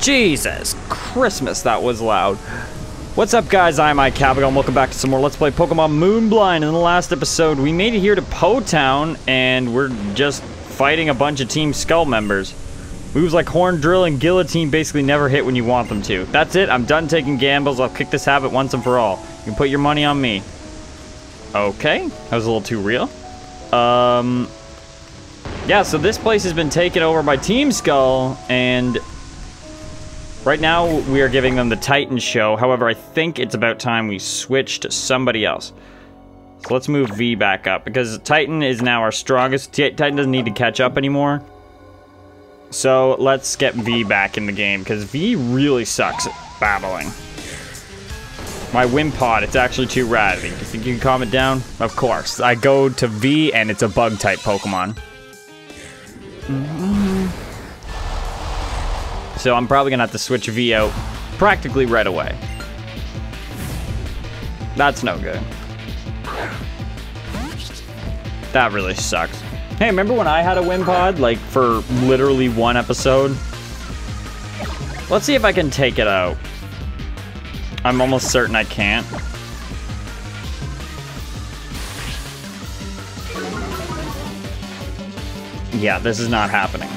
Jesus Christmas, that was loud. What's up, guys? I'm iKabigon. Welcome back to some more Let's Play Pokemon Moonblind. In the last episode, we made it here to Po Town, and we're just fighting a bunch of Team Skull members. Moves like Horn Drill and Guillotine basically never hit when you want them to. That's it. I'm done taking gambles. I'll kick this habit once and for all. You can put your money on me. Okay. That was a little too real. Um... Yeah, so this place has been taken over by Team Skull, and right now we are giving them the Titan show. However, I think it's about time we switch to somebody else. So let's move V back up, because Titan is now our strongest. Titan doesn't need to catch up anymore. So let's get V back in the game, because V really sucks at battling. My Wimpod, it's actually too rad. You think you can calm it down? Of course. I go to V, and it's a bug-type Pokemon. So I'm probably gonna have to switch V out practically right away. That's no good. That really sucks. Hey, remember when I had a Wimpod, like, for literally one episode? Let's see if I can take it out. I'm almost certain I can't. Yeah, this is not happening.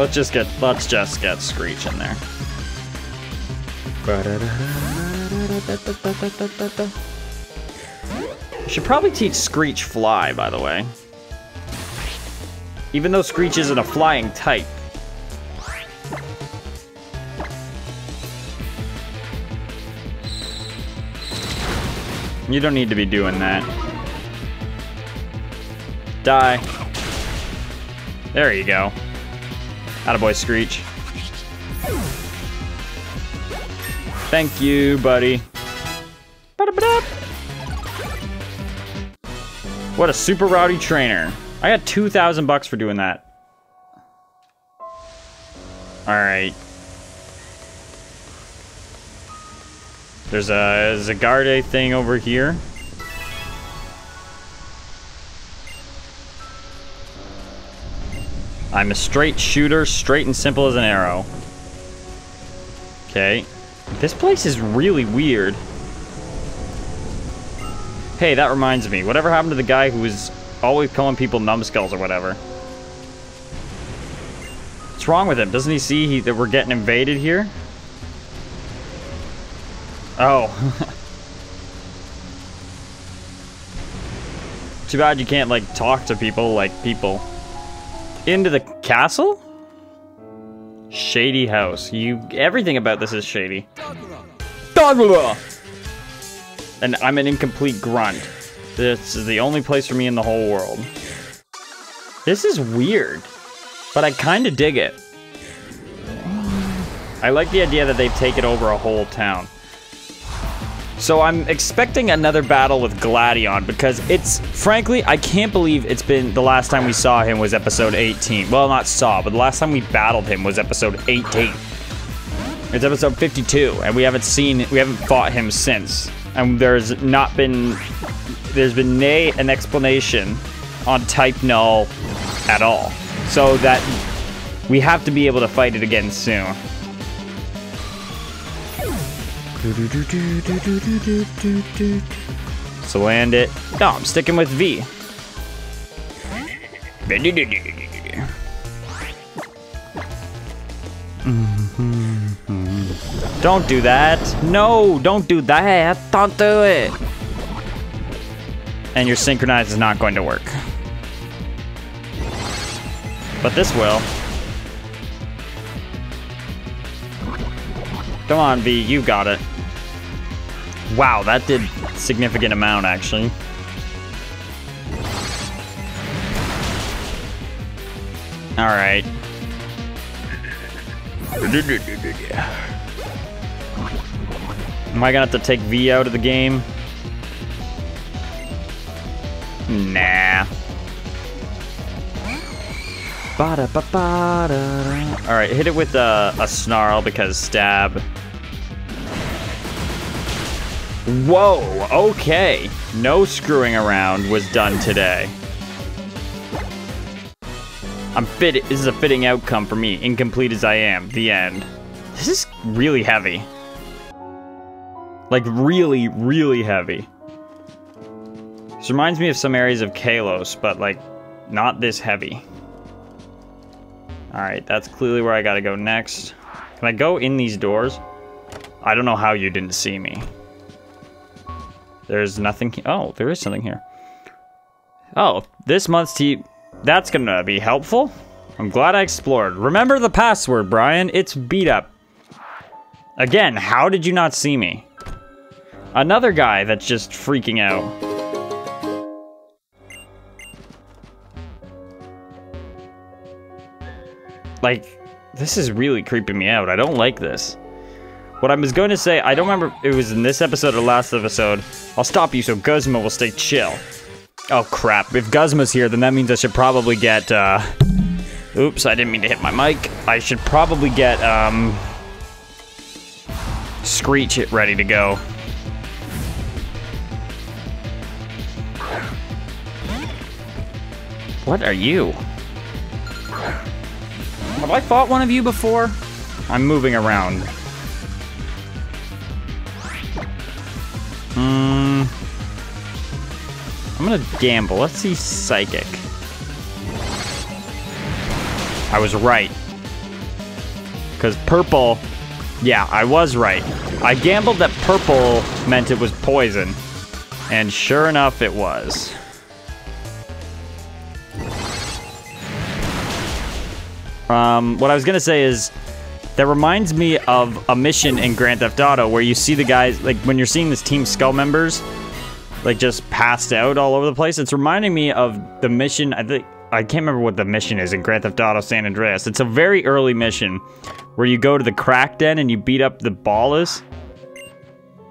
Let's just get let's just get Screech in there. Should probably teach Screech Fly, by the way. Even though Screech isn't a flying type. You don't need to be doing that. Die. There you go. Attaboy, Screech. Thank you, buddy. What a super rowdy trainer. I got 2,000 bucks for doing that. Alright. There's a Zygarde thing over here. I'm a straight shooter, straight and simple as an arrow. Okay. This place is really weird. Hey, that reminds me. Whatever happened to the guy who was always calling people numbskulls or whatever? What's wrong with him? Doesn't he see he, that we're getting invaded here? Oh. Too bad you can't, like, talk to people like people. Into the castle? Shady house. You everything about this is shady. And I'm an incomplete grunt. This is the only place for me in the whole world. This is weird, but I kind of dig it. I like the idea that they've taken over a whole town. So I'm expecting another battle with Gladion because it's, frankly, I can't believe it's been, the last time we saw him was episode 18. Well, not saw, but the last time we battled him was episode 18. It's episode 52, and we haven't seen, we haven't fought him since. And there's not been, there's been nay an explanation on Type Null at all. So that we have to be able to fight it again soon. Salandit. No, I'm sticking with V. Don't do that. No, don't do that. Don't do it. And your synchronize is not going to work. But this will. Come on, V, you got it. Wow, that did significant amount, actually. Alright. Am I gonna have to take V out of the game? Nah. Alright, hit it with a, a snarl because stab. Whoa, okay. No screwing around was done today. I'm fit. This is a fitting outcome for me, incomplete as I am. The end. This is really heavy. Like, really, really heavy. This reminds me of some areas of Kalos, but, like, not this heavy. Alright, that's clearly where I gotta go next. Can I go in these doors? I don't know how you didn't see me. There's nothing... Oh, there is something here. Oh, this month's tea... That's gonna be helpful. I'm glad I explored. Remember the password, Brian. It's beat up. Again, how did you not see me? Another guy that's just freaking out. Like, this is really creeping me out. I don't like this. What I was going to say, I don't remember it was in this episode or last episode. I'll stop you so Guzma will stay chill. Oh crap, if Guzma's here, then that means I should probably get, uh... Oops, I didn't mean to hit my mic. I should probably get, um... Screech it ready to go. What are you? Have I fought one of you before? I'm moving around. Hmm. I'm gonna gamble. Let's see Psychic. I was right. Because purple... Yeah, I was right. I gambled that purple meant it was poison. And sure enough, it was. Um, what I was gonna say is, that reminds me of a mission in Grand Theft Auto where you see the guys, like when you're seeing this Team Skull members, like just passed out all over the place. It's reminding me of the mission, I think, I can't remember what the mission is in Grand Theft Auto San Andreas. It's a very early mission where you go to the crack den and you beat up the ballers.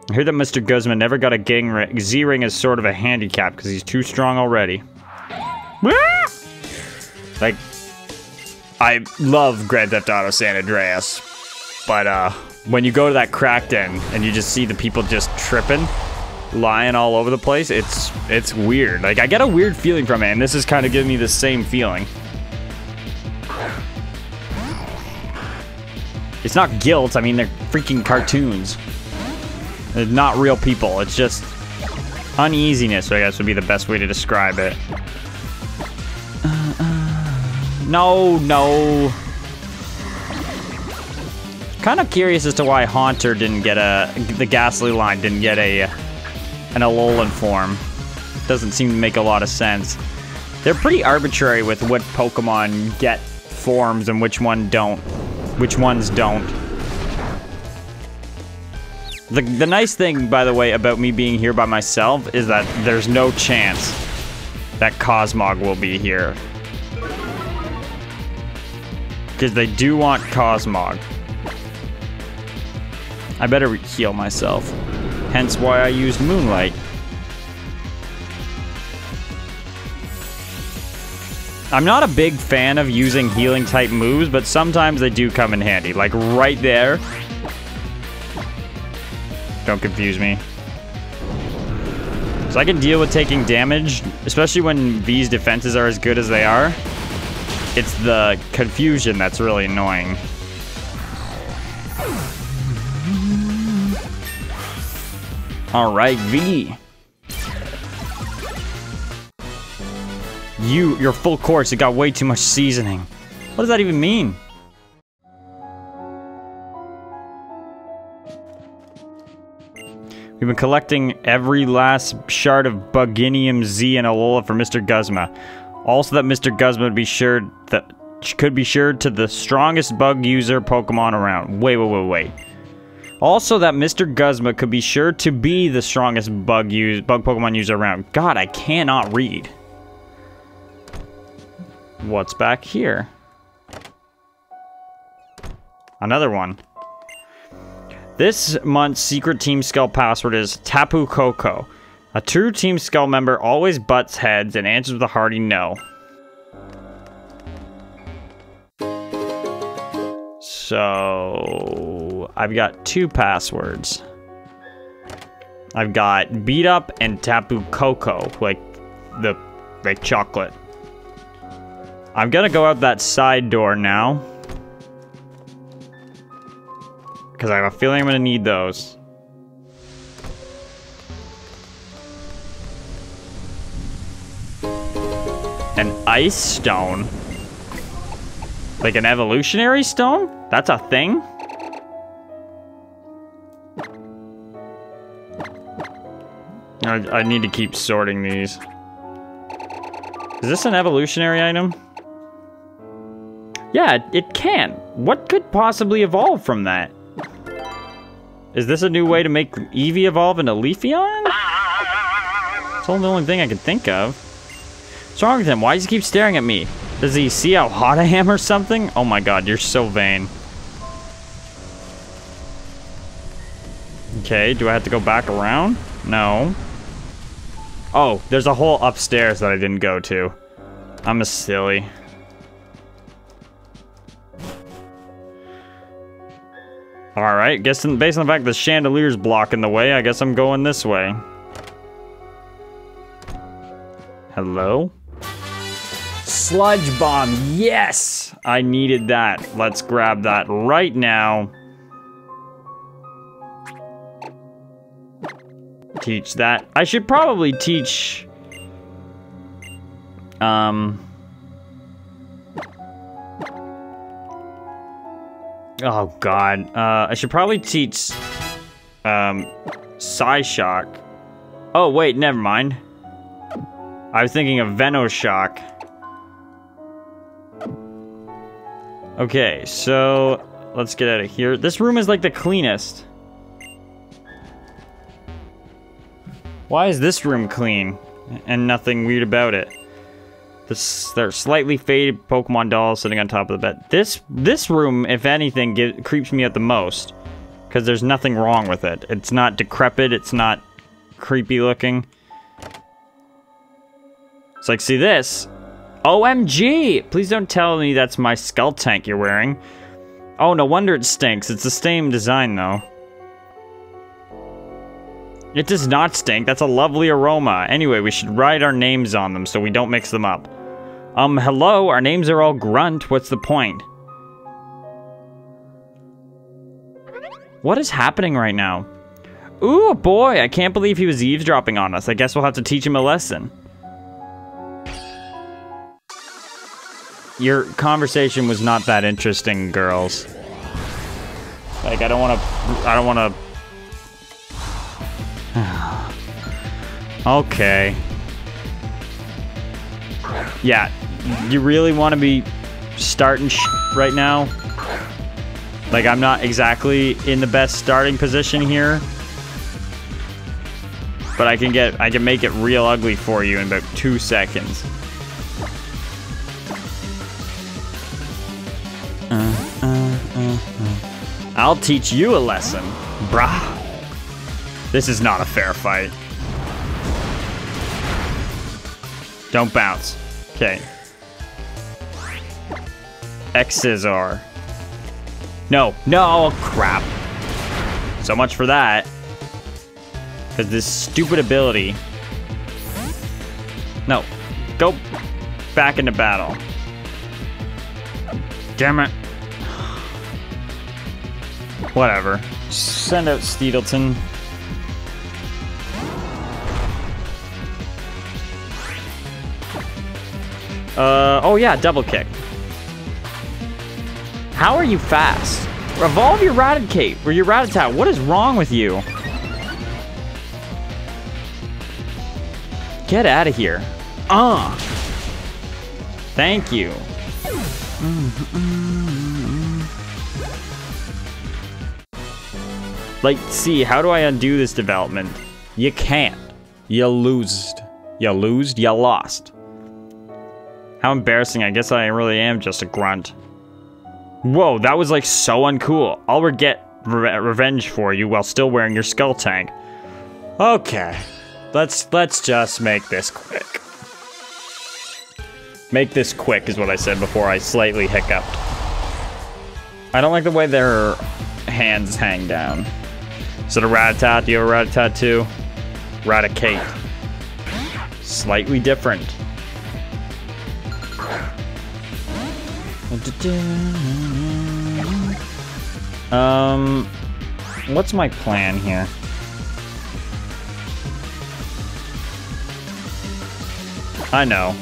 I hear that Mr. Guzma never got a gang ring. Z-ring is sort of a handicap because he's too strong already. Like, I love Grand Theft Auto San Andreas, but uh, when you go to that crack den and you just see the people just tripping, lying all over the place, it's it's weird. Like I get a weird feeling from it, and this is kind of giving me the same feeling. It's not guilt. I mean, they're freaking cartoons. They're not real people. It's just uneasiness. I guess would be the best way to describe it. No, no. Kind of curious as to why Haunter didn't get a... The Gastly line didn't get a... An Alolan form. Doesn't seem to make a lot of sense. They're pretty arbitrary with what Pokemon get forms and which one don't. Which ones don't. The, the nice thing, by the way, about me being here by myself is that there's no chance that Cosmog will be here. Because they do want Cosmog. I better heal myself. Hence why I used Moonlight. I'm not a big fan of using healing type moves, but sometimes they do come in handy. Like right there. Don't confuse me. So I can deal with taking damage, especially when V's defenses are as good as they are. It's the confusion that's really annoying. Alright, V. You, your full course, it got way too much seasoning. What does that even mean? We've been collecting every last shard of Buginium Z and Alola for Mr. Guzma. Also that Mr. Guzma would be sure that could be sure to the strongest bug user Pokemon around. Wait, wait, wait, wait. Also that Mr. Guzma could be sure to be the strongest bug use bug Pokemon user around. God, I cannot read. What's back here? Another one. This month's secret Team Skull password is Tapu Koko. A true Team Skull member always butts heads and answers with a hearty no. So, I've got two passwords. I've got beat up and tapu koko, like the like chocolate. I'm gonna go out that side door now. Because I have a feeling I'm gonna need those. Ice stone? Like an evolutionary stone? That's a thing? I, I need to keep sorting these. Is this an evolutionary item? Yeah, it can. What could possibly evolve from that? Is this a new way to make Eevee evolve into Leafeon? It's the only thing I can think of. What's wrong with him? Why does he keep staring at me? Does he see how hot I am or something? Oh my god, you're so vain. Okay, do I have to go back around? No. Oh, there's a hole upstairs that I didn't go to. I'm a silly. Alright, guess based on the fact the chandelier's blocking the way, I guess I'm going this way. Hello? Sludge bomb, yes! I needed that. Let's grab that right now. Teach that. I should probably teach... Um... Oh god. Uh, I should probably teach um Psyshock. Oh wait, never mind. I was thinking of Venoshock. Okay, so let's get out of here. This room is like the cleanest. Why is this room clean and nothing weird about it? This, there's slightly faded Pokemon dolls sitting on top of the bed. This this room, if anything, creeps me out the most. Because there's nothing wrong with it. It's not decrepit, it's not creepy looking. It's like, see this? OMG! Please don't tell me that's my skull tank you're wearing. Oh, no wonder it stinks. It's the same design, though. It does not stink. That's a lovely aroma. Anyway, we should write our names on them so we don't mix them up. Um, hello, our names are all Grunt. What's the point? What is happening right now? Ooh, boy, I can't believe he was eavesdropping on us. I guess we'll have to teach him a lesson. Your conversation was not that interesting, girls. Like, I don't want to... I don't want to... okay. Yeah, you really want to be starting right now? Like, I'm not exactly in the best starting position here. But I can get, I can make it real ugly for you in about two seconds. Uh, uh, uh. I'll teach you a lesson, brah. This is not a fair fight. Don't bounce. Okay. X-Scissor. No, no, crap. So much for that. Because this stupid ability. No, go back into battle. Damn it. Whatever. Send out Steedleton. Uh, oh yeah, double kick. How are you fast? Revolve your Raticate or your Rattata. What is wrong with you? Get out of here. Uh. Thank you. Like, see, how do I undo this development? You can't. You lost. You lost, you lost. How embarrassing, I guess I really am just a grunt. Whoa, that was like so uncool. I'll get re revenge for you while still wearing your skull tank. Okay, let's let's just make this quick. Make this quick is what I said before I slightly hiccuped. I don't like the way their hands hang down. Is it a Rattata? Do you have a Rattata too? Raticate. Slightly different. Um, what's my plan here? I know.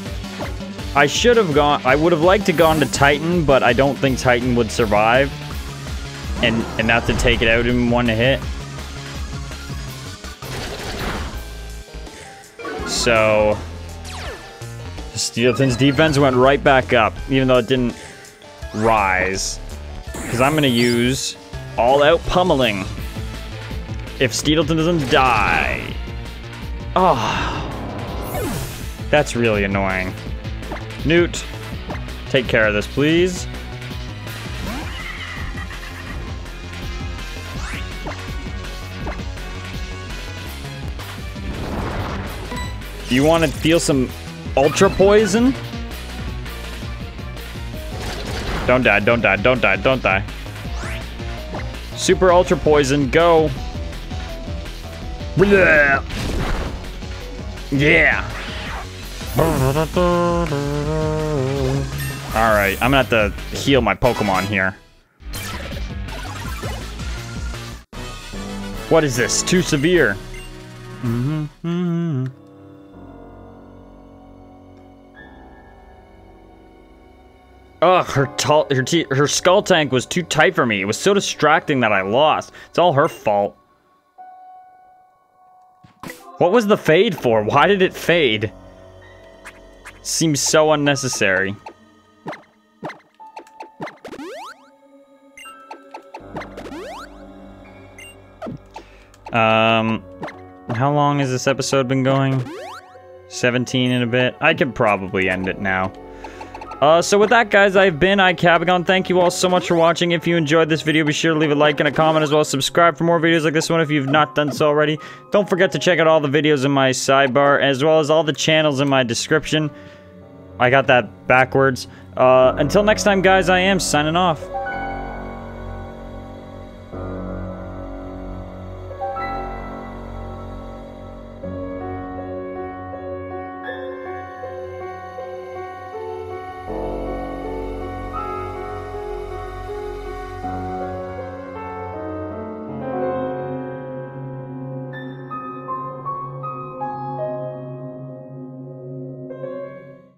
I should have gone, I would have liked to gone to Titan, but I don't think Titan would survive. And, and not to take it out in one hit. So, Steelton's defense went right back up, even though it didn't rise. Because I'm going to use all-out pummeling. If Steelton doesn't die. Oh. That's really annoying. Newt, take care of this, please. You want to feel some ultra poison? Don't die, don't die, don't die, don't die. Super ultra poison, go. Yeah. Alright, I'm gonna have to heal my Pokemon here. What is this? Too severe. Mm-hmm. Mm -hmm. Ugh, her tall, her her skull tank was too tight for me. It was so distracting that I lost. It's all her fault. What was the fade for? Why did it fade? Seems so unnecessary. Um, how long has this episode been going? 17 in a bit. I could probably end it now. Uh, so with that, guys, I've been iKabigon. Thank you all so much for watching. If you enjoyed this video, be sure to leave a like and a comment as well subscribe for more videos like this one if you've not done so already. Don't forget to check out all the videos in my sidebar as well as all the channels in my description. I got that backwards. Uh, until next time, guys, I am signing off.